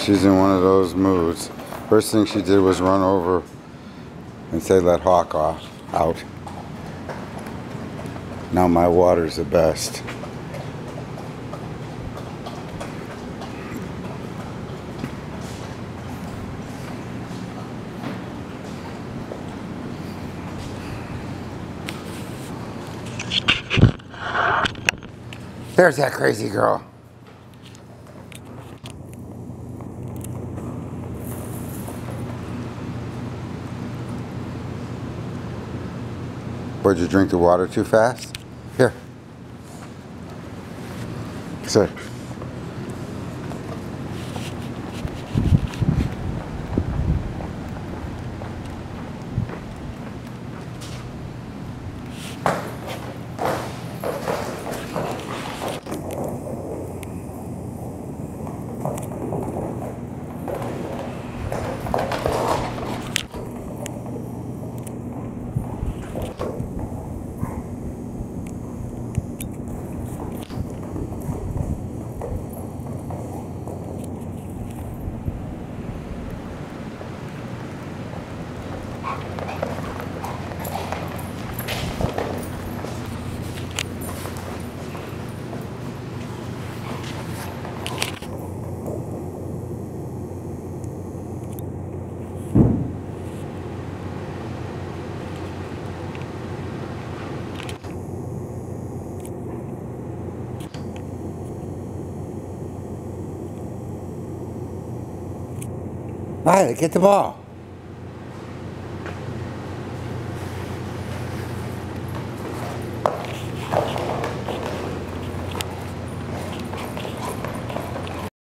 she's in one of those moods. First thing she did was run over and say let Hawk off out. Now my water's the best. There's that crazy girl. Would you drink the water too fast? Here. Sit. Right, get the ball.